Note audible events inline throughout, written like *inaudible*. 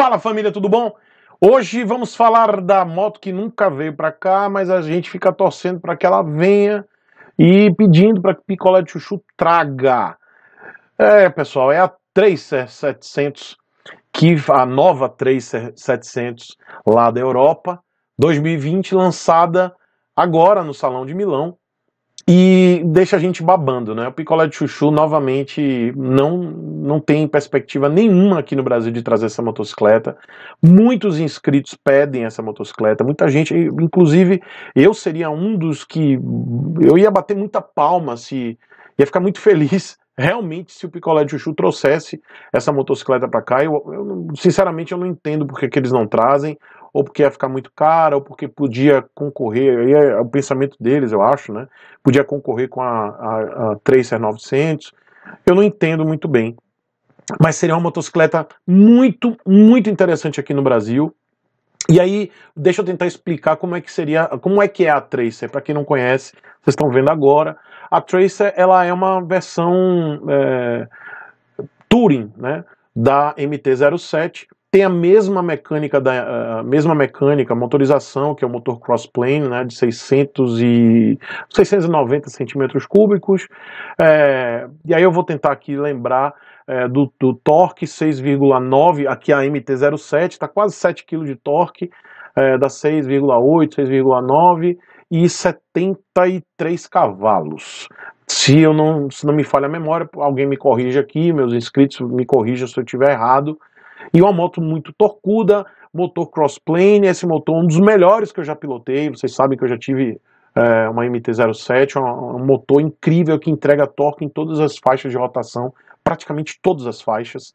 Fala família, tudo bom? Hoje vamos falar da moto que nunca veio para cá, mas a gente fica torcendo para que ela venha e pedindo para que Picolé de Chuchu traga. É, pessoal, é a 3700 que a nova 3700 lá da Europa, 2020 lançada agora no Salão de Milão e deixa a gente babando, né? O picolé de chuchu, novamente, não, não tem perspectiva nenhuma aqui no Brasil de trazer essa motocicleta. Muitos inscritos pedem essa motocicleta, muita gente, inclusive eu seria um dos que. Eu ia bater muita palma se. ia ficar muito *laughs* feliz realmente se o picolé de chuchu trouxesse essa motocicleta para cá. Eu, eu, sinceramente, eu não entendo porque que eles não trazem ou porque ia ficar muito cara, ou porque podia concorrer, aí é o pensamento deles, eu acho, né? Podia concorrer com a, a, a Tracer 900. Eu não entendo muito bem. Mas seria uma motocicleta muito, muito interessante aqui no Brasil. E aí, deixa eu tentar explicar como é que seria, como é que é a Tracer, para quem não conhece, vocês estão vendo agora. A Tracer, ela é uma versão é, Touring, né, da MT-07, tem a mesma mecânica da mesma mecânica, motorização, que é o motor crossplane, né, de 600 e 690 centímetros cúbicos. É, e aí eu vou tentar aqui lembrar é, do, do, torque 6,9, aqui a MT-07, está quase 7 kg de torque, é, dá 6,8, 6,9 e 73 cavalos. Se eu não, se não me falha a memória, alguém me corrija aqui, meus inscritos me corrijam se eu estiver errado. E uma moto muito torcuda, motor crossplane, esse motor um dos melhores que eu já pilotei, vocês sabem que eu já tive é, uma MT-07, um, motor incrível que entrega torque em todas as faixas de rotação, praticamente todas as faixas,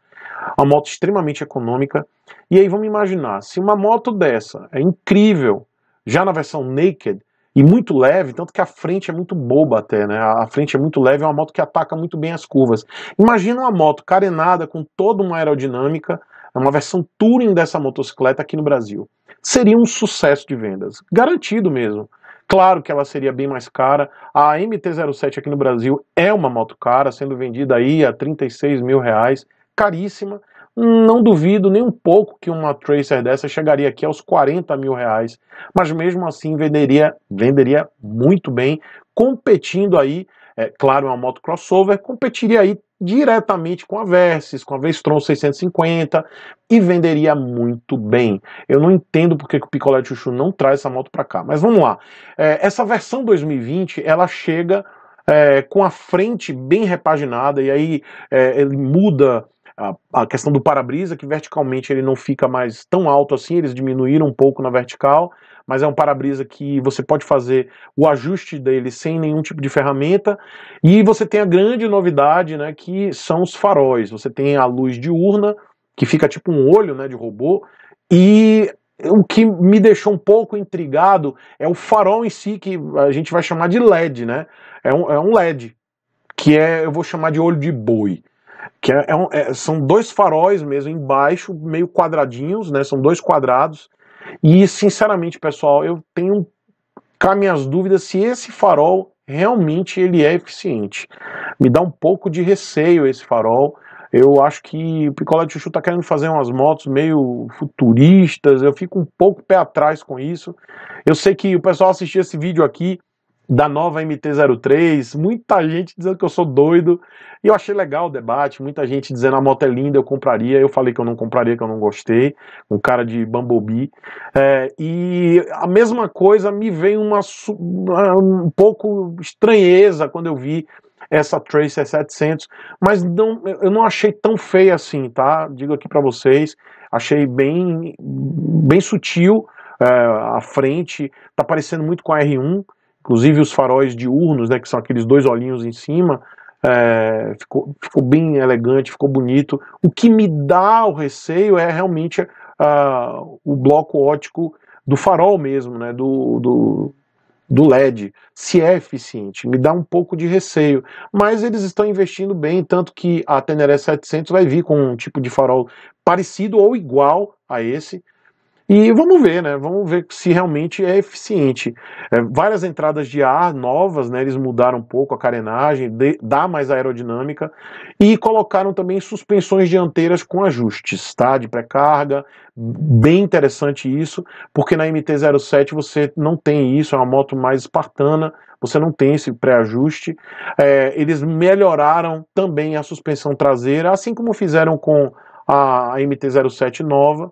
uma moto extremamente econômica, e aí vamos imaginar, se uma moto dessa é incrível, já na versão naked, e muito leve, tanto que a frente é muito boba até, né? A frente é muito leve, é uma moto que ataca muito bem as curvas. Imagina uma moto carenada com toda uma aerodinâmica, é uma versão touring dessa motocicleta aqui no Brasil. Seria um sucesso de vendas, garantido mesmo. Claro que ela seria bem mais cara. A MT-07 aqui no Brasil é uma moto cara, sendo vendida aí a 36 mil reais, caríssima. Não duvido nem um pouco que uma Tracer dessa chegaria aqui aos 40 mil reais, mas mesmo assim venderia, venderia muito bem, competindo aí, é, claro, uma moto crossover, competiria aí diretamente com a Versys, com a Vestron 650 e venderia muito bem. Eu não entendo porque que o Picolé de Chuchu não traz essa moto para cá. Mas vamos lá. É, essa versão 2020 ela chega é, com a frente bem repaginada e aí é, ele muda a, a questão do para-brisa, que verticalmente ele não fica mais tão alto assim, eles diminuíram um pouco na vertical mas é um para-brisa que você pode fazer o ajuste dele sem nenhum tipo de ferramenta. E você tem a grande novidade, né, que são os faróis. Você tem a luz diurna, que fica tipo um olho, né, de robô, e o que me deixou um pouco intrigado é o farol em si, que a gente vai chamar de LED, né? É um, é um LED, que é, eu vou chamar de olho de boi. Que é, é, é são dois faróis mesmo embaixo, meio quadradinhos, né? São dois quadrados e, sinceramente, pessoal, eu tenho cá minhas dúvidas se esse farol realmente ele é eficiente. Me dá um pouco de receio esse farol. Eu acho que o Picolé de Chuchu está querendo fazer umas motos meio futuristas. Eu fico um pouco pé atrás com isso. Eu sei que o pessoal assistiu esse vídeo aqui da nova MT-03, muita gente dizendo que eu sou doido, e eu achei legal o debate, muita gente dizendo a moto é linda, eu compraria, eu falei que eu não compraria, que eu não gostei, um cara de Bumblebee, é, e a mesma coisa me veio uma, um pouco estranheza quando eu vi essa Tracer 700, mas não, eu não achei tão feia assim, tá? Digo aqui para vocês, achei bem, bem sutil, é, a frente, tá parecendo muito com a R1, Inclusive os faróis diurnos, né, que são aqueles dois olhinhos em cima, é, ficou, ficou bem elegante, ficou bonito. O que me dá o receio é realmente uh, o bloco óptico do farol mesmo, né, do, do, do LED, se é eficiente. Me dá um pouco de receio, mas eles estão investindo bem, tanto que a Teneré 700 vai vir com um tipo de farol parecido ou igual a esse, E vamos ver, né? Vamos ver se realmente é eficiente. É, várias entradas de ar novas, né? Eles mudaram um pouco a carenagem, de, dá mais aerodinâmica e colocaram também suspensões dianteiras com ajustes, tá? De pré-carga. Bem interessante isso, porque na MT-07 você não tem isso, é uma moto mais espartana, você não tem esse pré-ajuste. É, eles melhoraram também a suspensão traseira, assim como fizeram com a MT-07 nova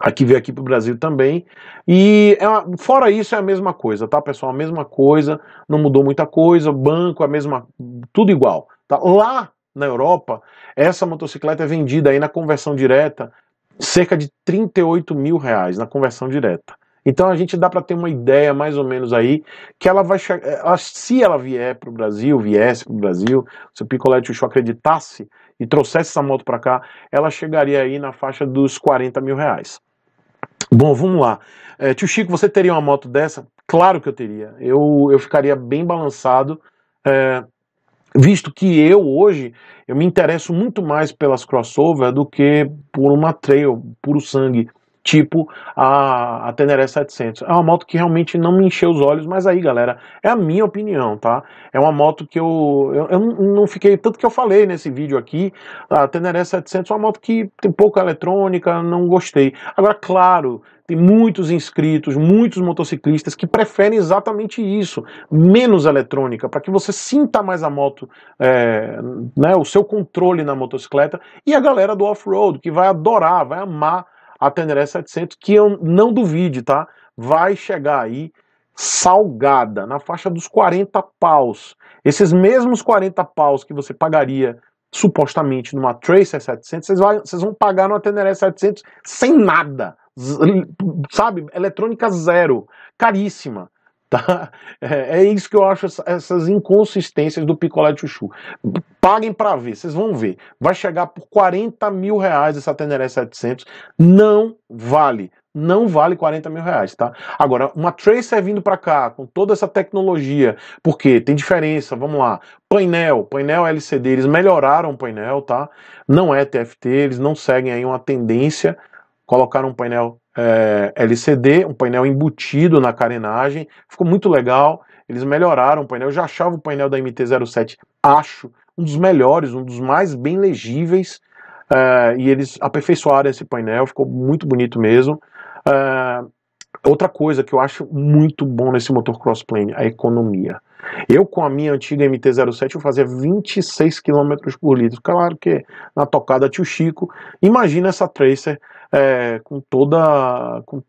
Aqui veio aqui para o Brasil também. E é uma, fora isso é a mesma coisa, tá, pessoal? A mesma coisa, não mudou muita coisa, banco, a mesma. tudo igual. Tá? Lá na Europa, essa motocicleta é vendida aí na conversão direta cerca de 38 mil reais na conversão direta. Então a gente dá para ter uma ideia mais ou menos aí que ela vai chegar, se ela vier para o Brasil, viesse para o Brasil, se o Picolé Chuchu acreditasse e trouxesse essa moto para cá, ela chegaria aí na faixa dos 40 mil reais. Bom, vamos lá. É, tio Chico, você teria uma moto dessa? Claro que eu teria. Eu, eu ficaria bem balançado, é, visto que eu hoje eu me interesso muito mais pelas crossover do que por uma trail puro sangue tipo a, a Teneré 700. É uma moto que realmente não me encheu os olhos, mas aí, galera, é a minha opinião, tá? É uma moto que eu, eu, eu não fiquei, tanto que eu falei nesse vídeo aqui, a Teneré 700 é uma moto que tem pouca eletrônica, não gostei. Agora, claro, tem muitos inscritos, muitos motociclistas que preferem exatamente isso, menos eletrônica, para que você sinta mais a moto, é, né, o seu controle na motocicleta, e a galera do off-road, que vai adorar, vai amar a Teneré 700, que eu não duvide, tá? Vai chegar aí salgada, na faixa dos 40 paus. Esses mesmos 40 paus que você pagaria supostamente numa Tracer 700, vocês, vai, vocês vão pagar numa Teneré 700 sem nada, sabe? Eletrônica zero, caríssima. Tá? *laughs* É, é, isso que eu acho, essas inconsistências do picolé de chuchu. Paguem para ver, vocês vão ver. Vai chegar por 40 mil reais essa Teneré 700. Não vale. Não vale 40 mil reais, tá? Agora, uma Tracer vindo para cá, com toda essa tecnologia, porque tem diferença, vamos lá. Painel, painel LCD, eles melhoraram o painel, tá? Não é TFT, eles não seguem aí uma tendência. Colocaram um painel é, LCD, um painel embutido na carenagem, ficou muito legal. Eles melhoraram o painel. Eu já achava o painel da MT-07, acho, um dos melhores, um dos mais bem legíveis. É, e eles aperfeiçoaram esse painel, ficou muito bonito mesmo. É, outra coisa que eu acho muito bom nesse motor crossplane, a economia. Eu, com a minha antiga MT-07, eu fazia 26 km por litro. Claro que na tocada tio Chico. Imagina essa Tracer é, com toda. Com,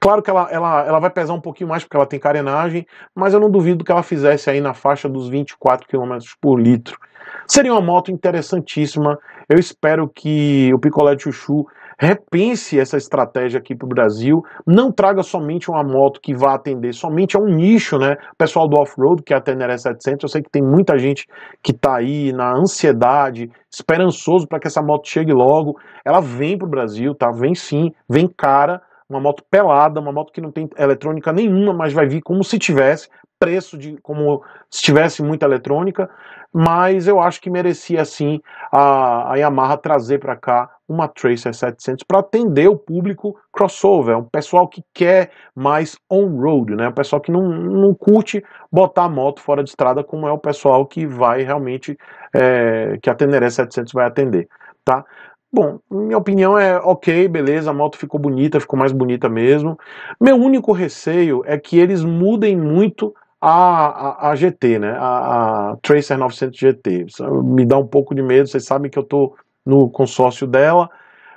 claro que ela, ela, ela vai pesar um pouquinho mais porque ela tem carenagem, mas eu não duvido que ela fizesse aí na faixa dos 24 km por litro. Seria uma moto interessantíssima. Eu espero que o Picolé de Chuchu repense essa estratégia aqui para o Brasil, não traga somente uma moto que vá atender somente a um nicho, né? Pessoal do off-road, que é a Teneré 700, eu sei que tem muita gente que está aí na ansiedade, esperançoso para que essa moto chegue logo. Ela vem para o Brasil, tá? Vem sim, vem cara, uma moto pelada, uma moto que não tem eletrônica nenhuma, mas vai vir como se tivesse, preço de como se tivesse muita eletrônica, mas eu acho que merecia sim a, a Yamaha trazer para cá uma Tracer 700 para atender o público crossover, um pessoal que quer mais on-road, né? Um pessoal que não, não curte botar a moto fora de estrada, como é o pessoal que vai realmente, é, que a Teneré 700 vai atender, tá? Bom, minha opinião é ok, beleza, a moto ficou bonita, ficou mais bonita mesmo. Meu único receio é que eles mudem muito a, a, a GT, né? A, a, Tracer 900 GT. Me dá um pouco de medo, vocês sabem que eu tô no consórcio dela.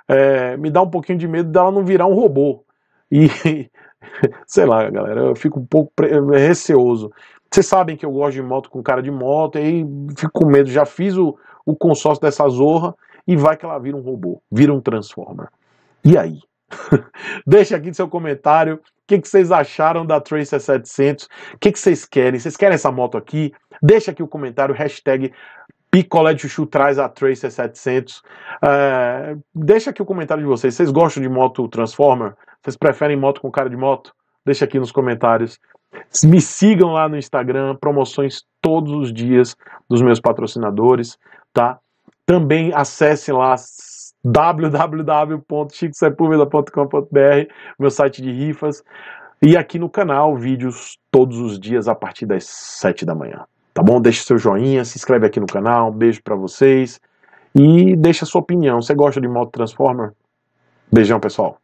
É, me dá um pouquinho de medo dela não virar um robô. E, *laughs* sei lá, galera, eu fico um pouco receoso. Vocês sabem que eu gosto de moto com cara de moto, e aí fico com medo. Já fiz o, o consórcio dessa zorra e vai que ela vira um robô, vira um Transformer. E aí? *laughs* Deixa aqui seu comentário. O que, que vocês acharam da Tracer 700? O que, que vocês querem? Vocês querem essa moto aqui? Deixa aqui o comentário, hashtag Picolé de Chuchu traz a Tracer 700. É, deixa aqui o comentário de vocês. Vocês gostam de moto Transformer? Vocês preferem moto com cara de moto? Deixa aqui nos comentários. Me sigam lá no Instagram, promoções todos os dias dos meus patrocinadores, tá? Também acesse lá www.chicosepulveda.com.br, meu site de rifas, e aqui no canal, vídeos todos os dias a partir das 7 da manhã. Tá bom? Deixe seu joinha, se inscreve aqui no canal, um beijo para vocês e deixa sua opinião. Você gosta de moto Transformer? Beijão, pessoal.